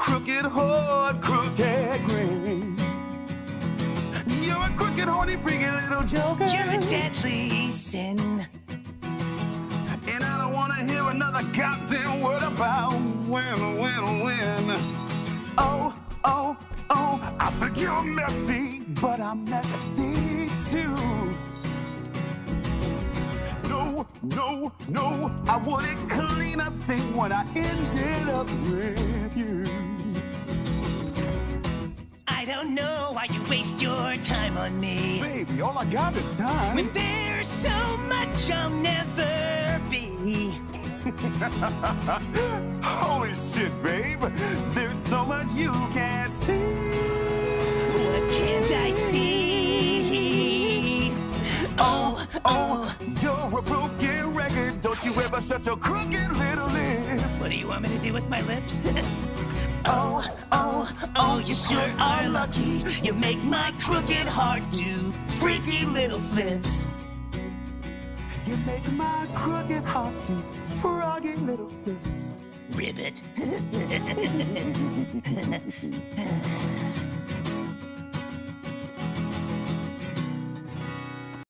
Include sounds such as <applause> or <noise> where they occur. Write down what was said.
crooked heart, crooked grin. You're a crooked, horny, freaky little joker. You're a deadly sin. And I don't wanna hear another goddamn word about when, when, when. Oh, oh, oh, I think you're messy, but I'm messy No, no, I wouldn't clean a thing when I ended up with you. I don't know why you waste your time on me. Baby, all I got is time. When there's so much I'll never be. <laughs> Holy shit, babe. There's so much you can't see. What can't I see? Oh, Oh, you're a Don't you ever shut your crooked little lips. What do you want me to do with my lips? <laughs> oh, oh, oh, you sure are lucky. You make my crooked heart do freaky little flips. You make my crooked heart do froggy little flips. Ribbit. <laughs> <laughs>